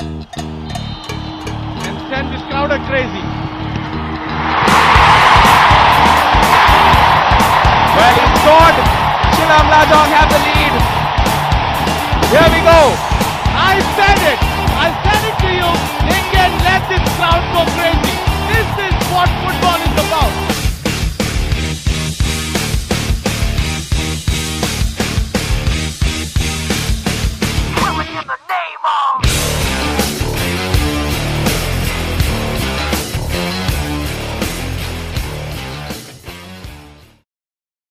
and send this crowd crazy. Well, he scored. Chilam Lajong have the lead. Here we go.